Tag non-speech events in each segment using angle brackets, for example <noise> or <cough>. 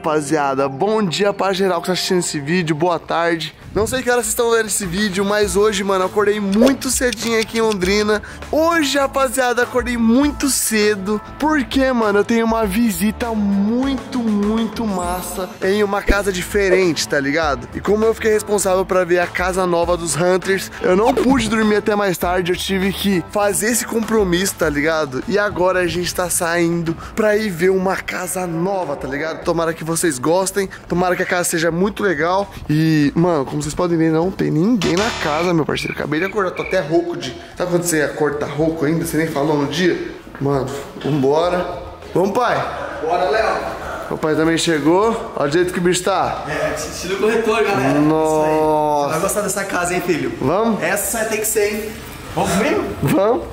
rapaziada, bom dia pra geral que tá assistindo esse vídeo, boa tarde. Não sei que horas vocês estão vendo esse vídeo, mas hoje, mano, acordei muito cedinho aqui em Londrina. Hoje, rapaziada, acordei muito cedo, porque, mano, eu tenho uma visita muito, muito massa em uma casa diferente, tá ligado? E como eu fiquei responsável pra ver a casa nova dos Hunters, eu não pude dormir até mais tarde, eu tive que fazer esse compromisso, tá ligado? E agora a gente tá saindo pra ir ver uma casa nova, tá ligado? Tomara que vocês gostem, tomara que a casa seja muito legal. E, mano, como vocês podem ver, não tem ninguém na casa, meu parceiro. Acabei de acordar, tô até rouco de. Sabe quando você acorda tá rouco ainda? Você nem falou no dia? Mano, vambora. Vamos, pai? Bora, Léo. O pai também chegou. Olha o jeito que o bicho tá. É, estilo corretor, galera. Nossa. Isso aí. Você vai gostar dessa casa, hein, filho? Vamos? Essa vai ter que ser, hein? Vamos mesmo? Vamos?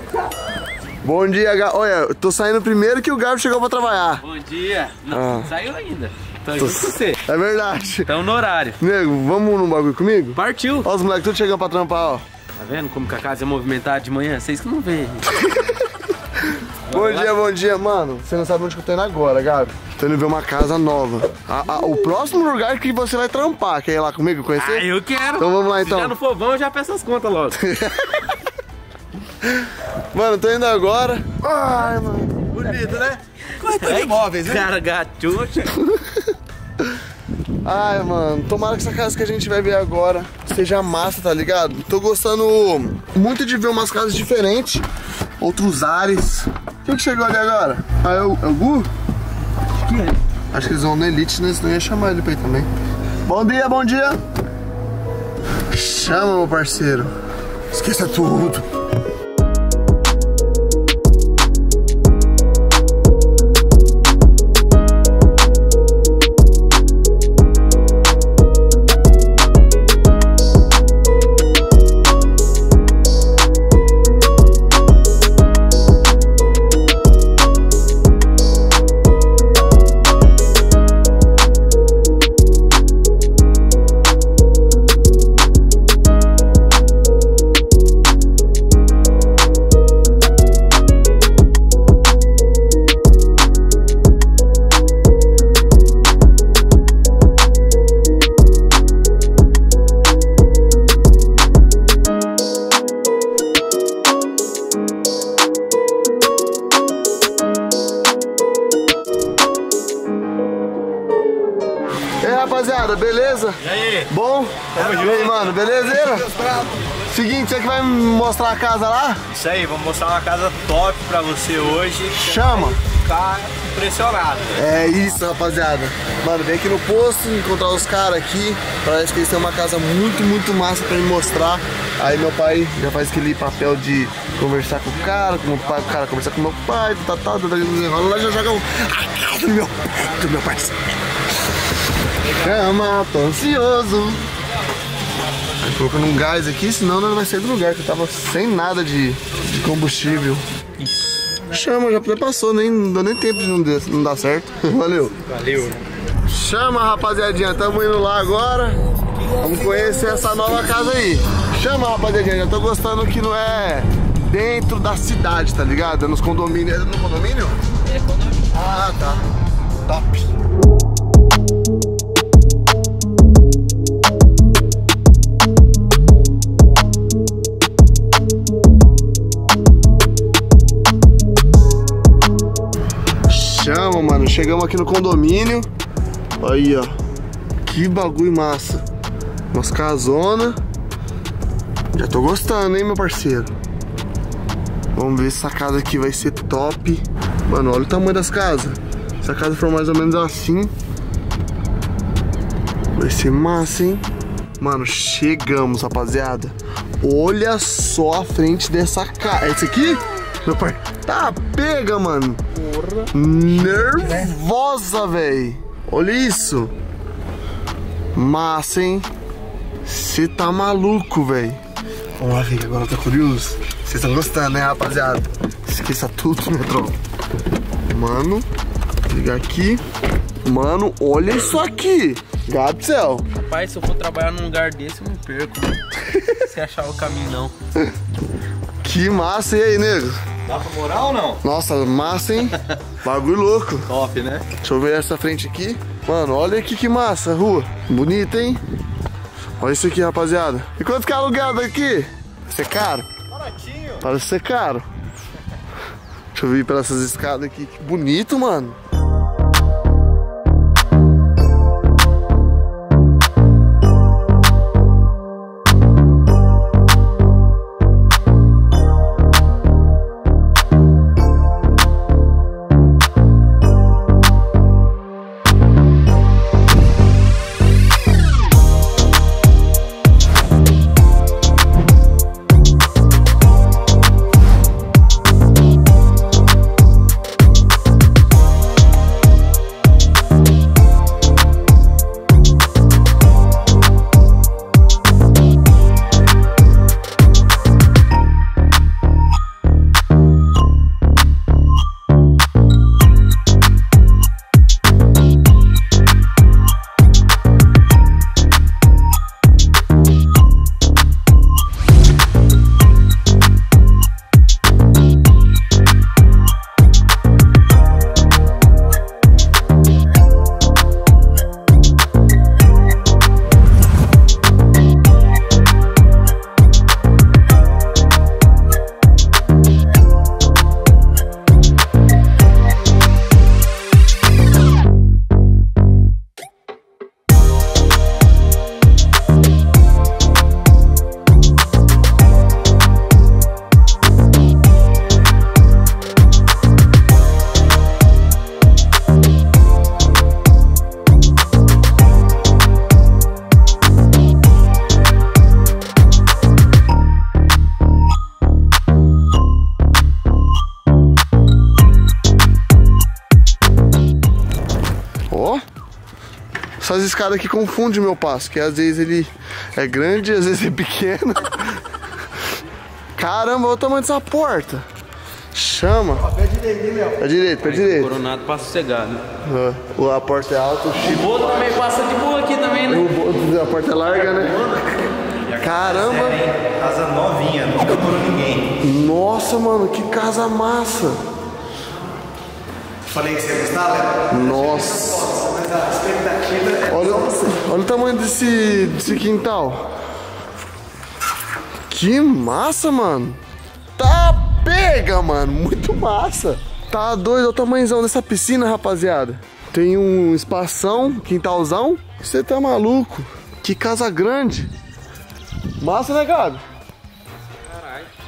Bom dia, Ga... Olha, eu tô saindo primeiro que o Gabi chegou pra trabalhar. Bom dia. Não, Ah. saiu ainda. Tô junto com você. É verdade. Estamos no horário. Nego, vamos num bagulho comigo? Partiu. Ó os moleques tudo chegando pra trampar, ó. Tá vendo como que a casa é movimentada de manhã? Vocês que não veem. <laughs> Bom dia, bom dia, mano. Você não sabe onde que eu tô indo agora, Gabi. Tô indo ver uma casa nova. A- a- o próximo lugar que você vai trampar, quer ir lá comigo conhecer? Ah, eu quero. Então vamos lá, então. Se já não for vão, eu já peço as contas logo. <laughs> Mano, tô indo agora. Ai, mano. Bonito, né? <laughs> Corretor de imóveis, né? Cara, gachucha. Ai, mano, tomara que essa casa que a gente vai ver agora seja massa, tá ligado? Tô gostando muito de ver umas casas diferentes, outros ares. Quem que chegou ali agora? Ah, é o, é o Gu? Acho que é. Acho que eles vão no Elite, né? Senão eu ia chamar ele pra ir também. Bom dia, bom dia! Chama, meu parceiro. Esqueça tudo. Beleza? E aí? Bom? E aí, mano, belezeira? Seguinte, você que vai mostrar a casa lá? Isso aí, vamos mostrar uma casa top pra você hoje. Chama. Ficar impressionado. É isso, rapaziada. Mano, vem aqui no posto, encontrar os caras aqui. Parece que eles têm uma casa muito, muito massa pra me mostrar. Aí meu pai já faz aquele papel de conversar com o cara, com o pai, o cara conversar com meu pai, tá, tá, tá, tá, enrola lá já joga o- a casa do meu, do meu parceiro. Chama, tô ansioso. Aí colocando um gás aqui, senão não vai sair do lugar, que eu tava sem nada de, de combustível. Chama, já passou, nem, não deu nem tempo de não, dar- não dar certo. <laughs> Valeu. Valeu. Chama, rapaziadinha, tamo indo lá agora. Vamos conhecer essa nova casa aí. Chama, rapaziadinha, já tô gostando que não é dentro da cidade, tá ligado? É nos condomínios. É no condomínio? É condomínio. Ah, tá. Top. Chegamos aqui no condomínio. Aí, ó. Que bagulho massa. Nossa casona. Já tô gostando, hein, meu parceiro. Vamos ver se essa casa aqui vai ser top. Mano, olha o tamanho das casas. Se a casa for mais ou menos assim, vai ser massa, hein? Mano, chegamos, rapaziada. Olha só a frente dessa casa. É esse aqui? Meu pai. Tá, pega, mano. Nervosa, véi. Olha isso. Massa, hein? Você tá maluco, véi. Vamos lá, ver, agora eu tô curioso. Vocês estão gostando, né, rapaziada? Esqueça tudo, meu troco. Mano, ligar aqui. Mano, olha isso aqui. Céu. Rapaz, se eu for trabalhar num lugar desse, eu me perco. <laughs> Se achar o caminho, não. Que massa, e aí, nego? Dá pra morar ou não? Nossa, massa, hein? <laughs> Bagulho louco. Top, né? Deixa eu ver essa frente aqui. Mano, olha aqui que massa, rua. Bonita, hein? Olha isso aqui, rapaziada. E quanto que é aluguel daqui? Vai ser caro? Baratinho. Parece ser caro. Deixa eu vir pelas essas escadas aqui. Que bonito, mano. Escadas aqui confundem o meu passo, que às vezes ele é grande, às vezes é pequeno. Caramba, olha o tamanho dessa porta. Chama. Pé direito, Léo. Pé direito, pé direito. Coronado passa sossegado. Ah, A porta é alta, o chip. O outro também passa de boa aqui também, né? o A porta é larga, né? Caramba. Casa novinha, nunca morou ninguém. Nossa, mano, que casa massa. Falei que você ia gostar, Léo? Nossa. Olha, olha o tamanho desse, desse quintal. Que massa, mano. Tá pega, mano. Muito massa. Tá doido, olha o tamanhozão dessa piscina, rapaziada. Tem um espação, quintalzão. Você tá maluco? Que casa grande. Massa, né, Gabi?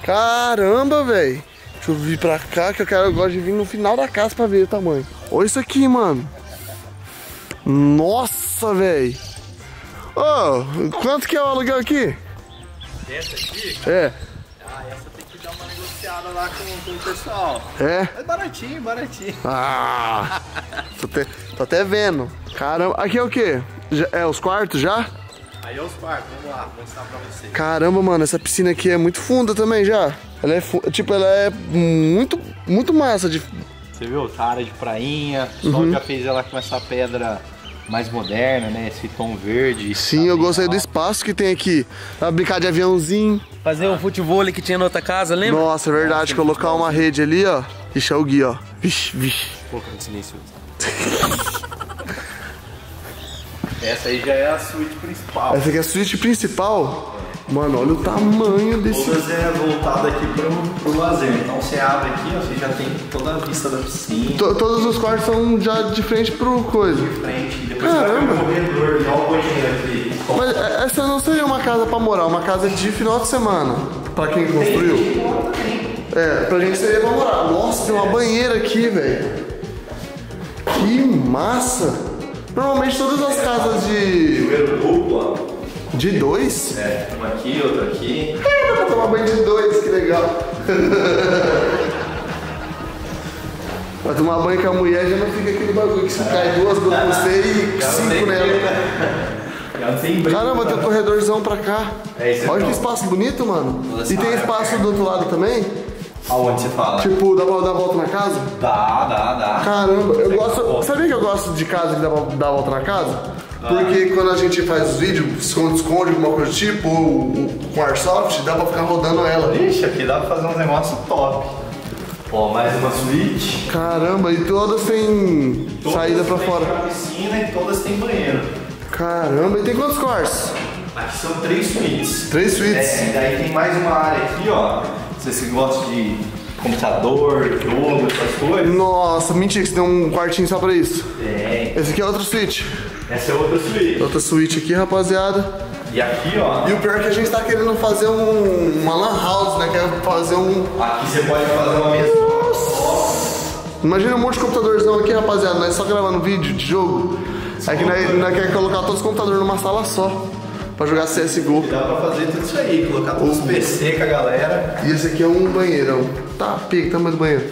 Caramba, velho. Deixa eu vir pra cá que eu quero eu gosto de vir no final da casa pra ver o tamanho. Olha isso aqui, mano. Nossa, velho. Ô, quanto que é o aluguel aqui? Essa aqui? É, Ah, essa tem que dar uma negociada lá com, com o pessoal. é. É baratinho, baratinho. Ah, tô, até, tô até vendo. Caramba, aqui é o quê? Já- é os quartos já? Aí é os quartos, vamos lá, vou mostrar pra vocês. Caramba, mano, essa piscina aqui é muito funda também já. Ela é, tipo, ela é muito, muito massa de... Você viu? Tá área de prainha. O pessoal já fez ela com essa pedra mais moderna, né? Esse tom verde. Sim, eu gostei do espaço que tem aqui. Pra brincar de aviãozinho. Fazer um futebol que tinha na outra casa, lembra? Nossa, é verdade, colocar uma rede ali, ó. Ixi, é o Gui, ó. Vixe, vixe. Colocando silencioso. <laughs> Essa aí já é a suíte principal. Essa aqui é a suíte principal. Mano, olha o tamanho desse... Todas é voltada aqui pro, pro lazer. Então você abre aqui, ó, você já tem toda a vista da piscina. To- todos os quartos são já de frente pro coisa. frente, aqui. Mas é- essa não seria uma casa pra morar, uma casa de final de semana. Pra quem construiu. É, pra gente seria pra morar. Nossa, tem uma banheira aqui, velho. Que massa! Normalmente todas as casas de. De dois. É, uma aqui, outra aqui. É, dá pra tomar banho de dois, que legal. <laughs> Pra tomar banho com a mulher já não fica aquele bagulho que se cai duas do você e cinco nela. Brinco. Caramba, tem um corredorzão pra cá. É, isso é Olha que espaço bonito, mano. E tem espaço do outro lado também? Aonde você fala? Tipo, dá pra dar a volta na casa? Dá, dá, dá. Caramba, eu gosto. Sabia que eu gosto de casa que dá pra dar a volta na casa? Porque quando a gente faz os vídeos, esconde-esconde, alguma coisa do tipo, ou, ou com airsoft, dá pra ficar rodando ela. Ixi, aqui dá pra fazer uns negócios top. Ó, mais uma suíte. Caramba, e todas têm saída pra Todas fora. piscina e todas têm banheiro. Caramba, e tem quantos quartos? Aqui são três suítes. Três suítes. É, e daí tem mais uma área aqui, ó. Vocês que gostam de computador, jogo, essas coisas. Nossa, mentira que você tem um quartinho só pra isso. Tem. Esse aqui é outra suíte. Essa é outra suíte. Outra suíte aqui, rapaziada. E aqui, ó. E o pior é que a gente tá querendo fazer um, uma lan house, né? Quer fazer um... Aqui você pode fazer uma mesa. Imagina um monte de computadorzão aqui, rapaziada. Nós só gravando vídeo de jogo. Aí que nós, nós quer colocar todos os computadores numa sala só. Pra jogar CSGO. Dá pra fazer tudo isso aí, colocar todos os PC com a galera. E esse aqui é um banheirão. Tá, pica, tamanho do banheiro.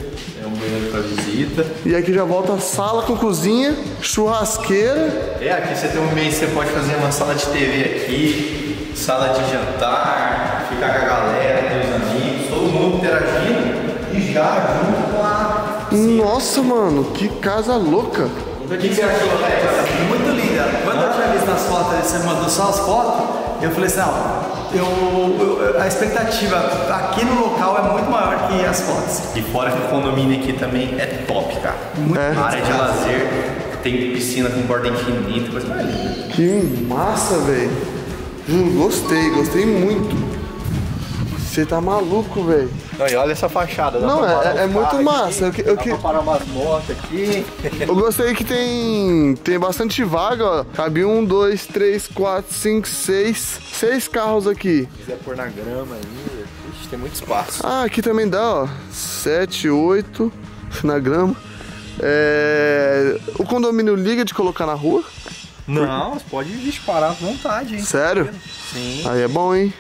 É pra visita. E aqui já volta sala com cozinha, churrasqueira. É, aqui você tem um meio, você pode fazer uma sala de TV aqui, sala de jantar, ficar com a galera, com os amigos, todo mundo interagindo e já junto com a. Nossa, mano, que casa louca. O que você achou, Alex? Muito linda. Quando eu tinha visto nas fotos, você mandou só as fotos, eu falei assim, não, eu, eu- a expectativa aqui no local é muito maior que as fotos. E fora que o condomínio aqui também é top, cara. É. Área de lazer, tem piscina com borda infinita, coisa mais linda. Que massa, velho. Juro, gostei, gostei muito. Você tá maluco, velho. Não, e olha essa fachada. Não, é- é- muito massa. Eu Aqui, que- eu que- parar umas motos aqui. Eu gostei que tem tem bastante vaga, ó. Cabe um, dois, três, quatro, cinco, seis. Seis carros aqui. Se quiser pôr na grama ainda, Ixi, tem muito espaço. Ah, aqui também dá, ó. Sete, oito <laughs> na grama. É... O condomínio liga de colocar na rua? Não, você pode disparar à vontade, hein? Sério? Sim. Aí é bom, hein?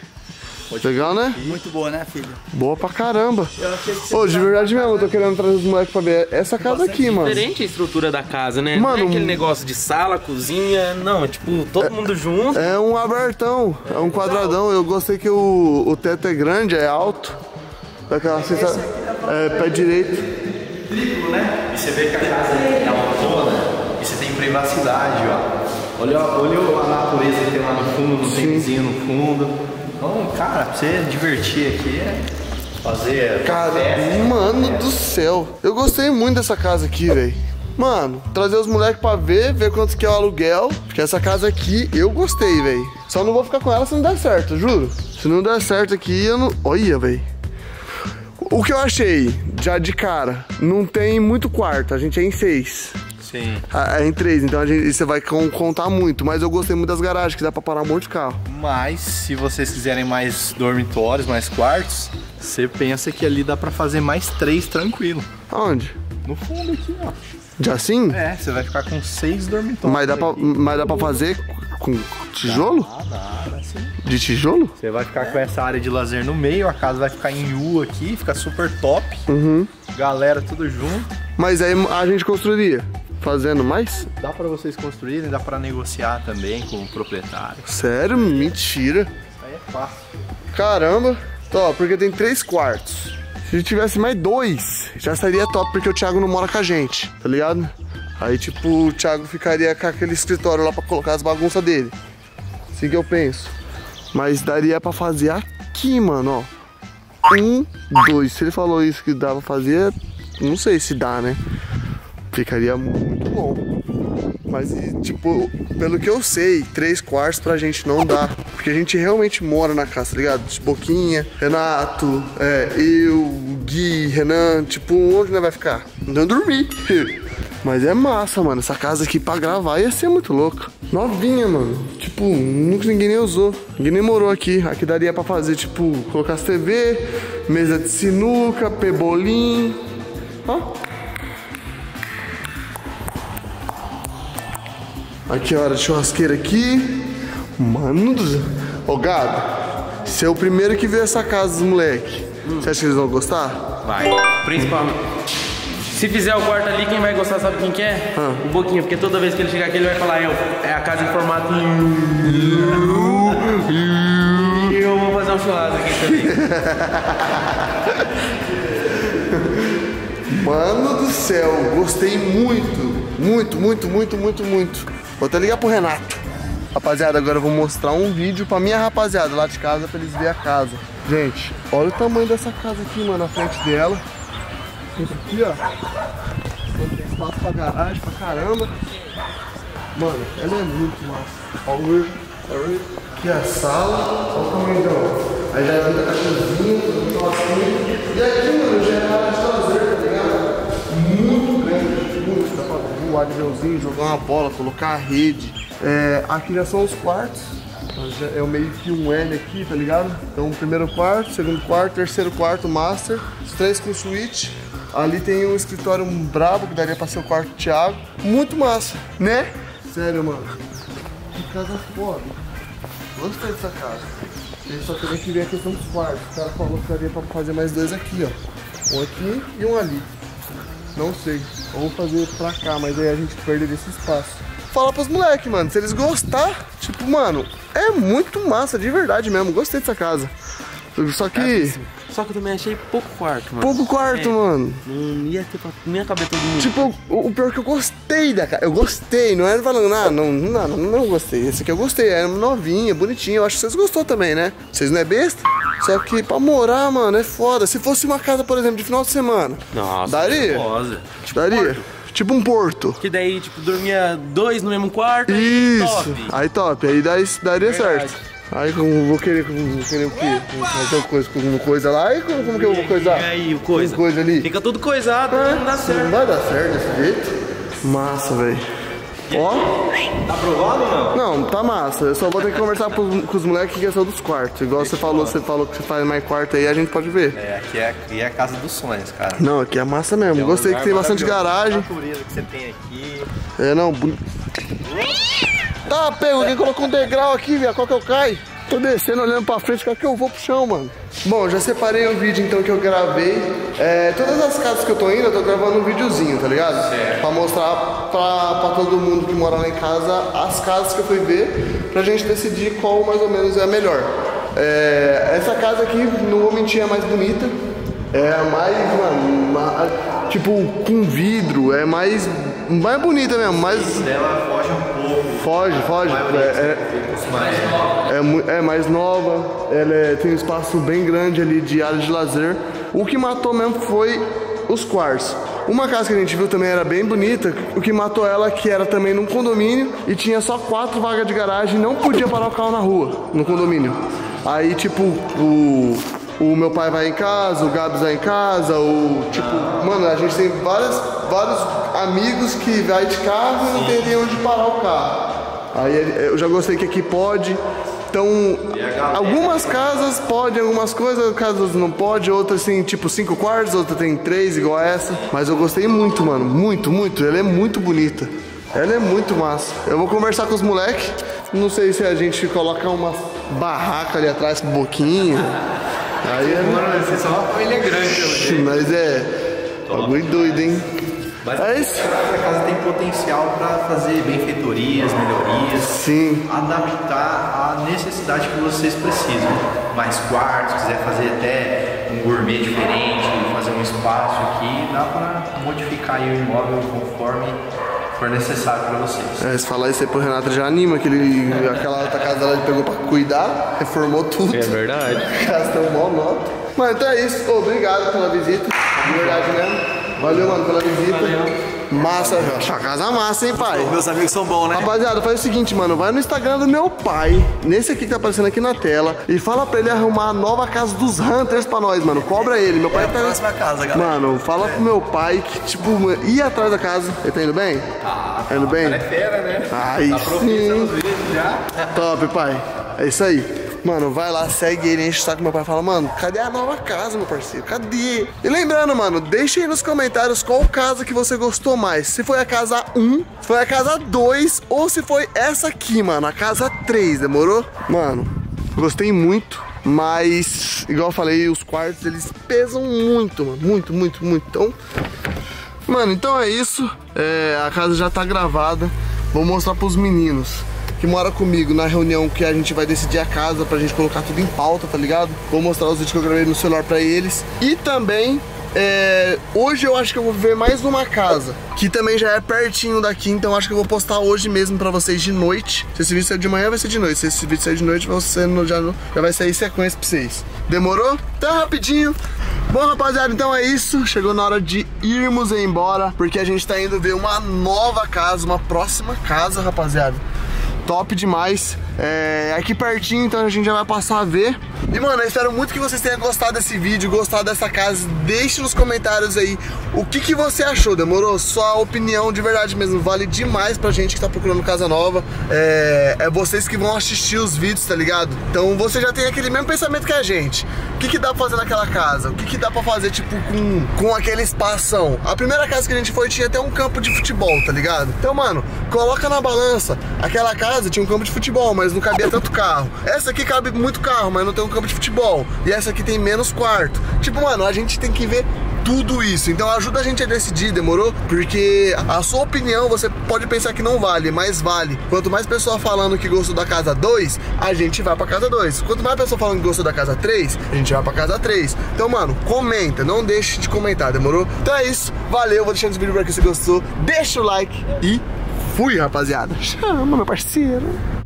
Legal, né? Muito boa, né, filho? Boa pra caramba. Eu achei que você Ô, de verdade mesmo, eu tô querendo trazer os moleques pra ver essa casa aqui, mano. Diferente a estrutura da casa, né? Mano, não é aquele negócio de sala, cozinha, não, é tipo, todo mundo junto. É um abertão, é um quadradão. Eu gostei que o, o teto é grande, é alto. Daquela sensação. É, pé direito. Triplo, né? E você vê que a casa é autona e você tem privacidade, ó. Olha, olha a natureza que tem lá no fundo, tem vizinho no fundo. Então, cara, pra você divertir aqui é fazer. Cara, festa. mano do céu. Eu gostei muito dessa casa aqui, velho. Mano, trazer os moleques pra ver, ver quanto que é o aluguel. Porque essa casa aqui eu gostei, velho. Só não vou ficar com ela se não der certo, juro. Se não der certo aqui, eu não. Olha, velho. O que eu achei, já de cara, não tem muito quarto, a gente é em seis. Sim. É em três, então a gente, você vai con- contar muito. Mas eu gostei muito das garagens, que dá pra parar um monte de carro. Mas se vocês quiserem mais dormitórios, mais quartos, você pensa que ali dá pra fazer mais três tranquilo. Aonde? No fundo aqui, ó. De assim? É, você vai ficar com seis dormitórios. Mas dá, pra, mas dá pra fazer com tijolo? Ah, dá, dá sim. De tijolo? Você vai ficar com essa área de lazer no meio, a casa vai ficar em U aqui, fica super top. Galera tudo junto. Mas aí a gente construiria. Fazendo mais? Dá pra vocês construírem, dá pra negociar também com o proprietário. Sério? Mentira. Isso aí é fácil. Caramba. Top, porque tem três quartos. Se tivesse mais dois, já seria top, porque o Thiago não mora com a gente, tá ligado? Aí, tipo, o Thiago ficaria com aquele escritório lá pra colocar as bagunças dele. Assim que eu penso. Mas daria pra fazer aqui, mano, ó. Um, dois. Se ele falou isso que dava pra fazer, não sei se dá, né? Ficaria muito bom. Mas, tipo, pelo que eu sei, três quartos pra gente não dá. Porque a gente realmente mora na casa, tá ligado? De Boquinha, Renato, é, eu, Gui, Renan, tipo, onde nós vai ficar? Não dormir. <laughs> Mas é massa, mano. Essa casa aqui pra gravar ia ser muito louca. Novinha, mano. Tipo, nunca ninguém nem usou. Ninguém nem morou aqui. Aqui daria pra fazer, tipo, colocar as TV, mesa de sinuca, pebolim. Ó, Aqui, ó, de churrasqueira aqui. Mano do céu. Ô, Gado, você é o primeiro que vê essa casa dos moleque. Você acha que eles vão gostar? Vai. Principalmente. Se fizer o quarto ali, quem vai gostar sabe quem que é? Ah. O Boquinha, porque toda vez que ele chegar aqui, ele vai falar, eu, é a casa em formato E eu vou fazer um churrasco aqui também. <laughs> Mano do céu, gostei muito. Muito, muito, muito, muito, muito. Vou até ligar pro Renato. Rapaziada, agora eu vou mostrar um vídeo pra minha rapaziada lá de casa pra eles verem a casa. Gente, olha o tamanho dessa casa aqui, mano, na frente dela. Aqui, ó. Tem espaço pra garagem, pra caramba. Mano, ela é muito massa. Ó o Aqui é a sala, ó o caminhão. Aí já entra a cozinha, assim. E aqui, mano, já é a área de lazer, tá ligado? Muito grande, muito. Jogar uma bola, colocar a rede. É, aqui já são os quartos. Já É meio que um L aqui, tá ligado? Então, primeiro quarto, segundo quarto, terceiro quarto, master. Os três com suíte. Ali tem um escritório brabo que daria pra ser o quarto do Thiago. Muito massa, né? Sério, mano. Que casa foda. Gostei dessa casa. Ele só teria que ver a questão dos quartos. O cara falou que daria pra fazer mais dois aqui, ó. Um aqui e um ali. Não sei. Vou fazer pra cá, mas aí a gente perderia esse espaço. Fala pros moleques, mano. Se eles gostar, tipo, mano, é muito massa, de verdade mesmo. Gostei dessa casa. Só que. Só que eu também achei pouco quarto, mano. Pouco quarto, É, mano. Não ia ter pra. Não ia caber todo mundo. Tipo, o, o pior é que eu gostei da casa. Eu gostei, não é falando, ah, não, não, não, não gostei. Esse aqui eu gostei, é novinha, bonitinha. Eu acho que vocês gostou também, né? Vocês não é besta? Só que pra morar, mano, é foda. Se fosse uma casa, por exemplo, de final de semana. Nossa, Daria? nervosa. Tipo, Daria? quarto. Tipo um porto. Que daí, tipo, dormia dois no mesmo quarto. aí Isso. Top. Aí top, aí daria Verdade. certo. Aí como vou querer, vou querer o quê? Vou fazer uma coisa com uma coisa lá e como, como que eu vou coisar? E aí, o coisa? Coisa ali. Fica tudo coisado, É, não dá Não certo. vai dar certo desse jeito. Massa, velho. Ó. Tá aprovado ou não? Não, tá massa. Eu só vou ter que conversar pros- com os moleques que questão dos quartos. Igual você falou, você falou que você faz mais quarto aí, a gente pode ver. É, aqui é, aqui é a casa dos sonhos, cara. Não, aqui é massa mesmo. É um Gostei que tem bastante garagem. A natureza que você tem aqui. É, não. Tá, pego, alguém colocou um degrau aqui, velho. Qual que eu caio? Tô descendo, olhando pra frente, qual que eu vou pro chão, mano? Bom, já separei o vídeo então que eu gravei. É, todas as casas que eu tô indo, eu tô gravando um videozinho, tá ligado? Certo. Pra mostrar pra, pra todo mundo que mora lá em casa as casas que eu fui ver, pra gente decidir qual mais ou menos é a melhor. É, essa casa aqui, não vou mentir, é a mais bonita. É a mais, mano, ma- tipo, com vidro, é mais, mais bonita mesmo, mais Dela foge um. Foge, foge. É, é, é é mais nova, ela é- tem um espaço bem grande ali de área de lazer. O que matou mesmo foi os quartos. Uma casa que a gente viu também era bem bonita, o que matou ela que era também num condomínio e tinha só quatro vagas de garagem não podia parar o carro na rua, no condomínio. Aí tipo, o, o meu pai vai em casa, o Gabs vai em casa, o tipo, mano, a gente tem várias, vários amigos que vai de carro e não tem nem onde parar o carro. Aí eu já gostei que aqui pode. Então, algumas casas podem, algumas coisas, casas não pode, outras tem tipo cinco quartos, outras tem três, igual essa. Mas eu gostei muito, mano. Muito, muito. Ela é muito bonita. Ela é muito massa. Eu vou conversar com os moleques. Não sei se a gente colocar uma barraca ali atrás com um boquinho. Aí é. Mano, são uma família grande. Mas é. Bagulho doido, hein? Mas É isso? a casa tem potencial para fazer benfeitorias, melhorias. Sim. Adaptar à necessidade que vocês precisam. Mais quartos, quiser fazer até um gourmet diferente, fazer um espaço aqui, dá para modificar aí o imóvel conforme for necessário para vocês. É, se falar isso aí pro Renato já anima, que ele, aquela outra casa lá ele pegou pra cuidar, reformou tudo. É verdade. <laughs> Gastou mó nota. Mano, então é isso. Obrigado pela visita. De verdade mesmo. Valeu, mano, pela visita. Massa, a casa massa, hein, pai? Meus amigos são bons, né? Rapaziada, faz o seguinte, mano. Vai no Instagram do meu pai, nesse aqui que tá aparecendo aqui na tela, e fala pra ele arrumar a nova casa dos Hunters pra nós, mano. Cobra ele. Meu pai É tá. próxima casa, galera. Mano, fala pro meu pai que, tipo, mano, ir atrás da casa. Ele tá indo bem? Tá. indo bem? É fera, né? Aí Tá sim. vídeos já. Top, pai. É isso aí. Mano, vai lá, segue ele, enche o saco. Meu pai fala, mano, cadê a nova casa, meu parceiro? Cadê? E lembrando, mano, deixa aí nos comentários qual casa que você gostou mais. Se foi a casa 1, se foi a casa 2 ou se foi essa aqui, mano, a casa 3, demorou? Mano, gostei muito. Mas, igual eu falei, os quartos eles pesam muito, mano. Muito, muito, muito. Então, Mano, então é isso. É, a casa já tá gravada. Vou mostrar pros meninos que moram comigo na reunião que a gente vai decidir a casa pra gente colocar tudo em pauta, tá ligado? Vou mostrar os vídeos que eu gravei no celular pra eles. E também, é, hoje eu acho que eu vou ver mais uma casa, que também já é pertinho daqui, então acho que eu vou postar hoje mesmo pra vocês de noite. Se esse vídeo sair de manhã, vai ser de noite. Se esse vídeo sair de noite, você já, já vai sair sequência pra vocês. Demorou? Então rapidinho. Bom, rapaziada, então é isso. Chegou na hora de irmos embora, porque a gente tá indo ver uma nova casa, uma próxima casa, rapaziada. Top demais. É aqui pertinho, então a gente já vai passar a ver. E, mano, eu espero muito que vocês tenham gostado desse vídeo, gostado dessa casa. Deixe nos comentários aí o que, que você achou, demorou? Sua opinião de verdade mesmo, vale demais pra gente que tá procurando casa nova. É, é vocês que vão assistir os vídeos, tá ligado? Então você já tem aquele mesmo pensamento que a gente. O que, que dá pra fazer naquela casa? O que, que dá pra fazer, tipo, com, com aquele espação? A primeira casa que a gente foi tinha até um campo de futebol, tá ligado? Então, mano, coloca na balança. Aquela casa tinha um campo de futebol, mas não cabia tanto carro. Essa aqui cabe muito carro, mas não tem um campo de futebol. E essa aqui tem menos quarto. Tipo, mano, a gente tem que ver tudo isso. Então ajuda a gente a decidir, demorou? Porque a sua opinião você pode pensar que não vale, mas vale. Quanto mais pessoa falando que gostou da casa 2, a gente vai pra casa 2. Quanto mais pessoa falando que gostou da casa 3, a gente vai pra casa 3. Então, mano, comenta, não deixe de comentar, demorou? Então é isso, valeu, vou deixando esse vídeo pra que você gostou. Deixa o like e fui, rapaziada. <laughs> Chama, meu parceiro.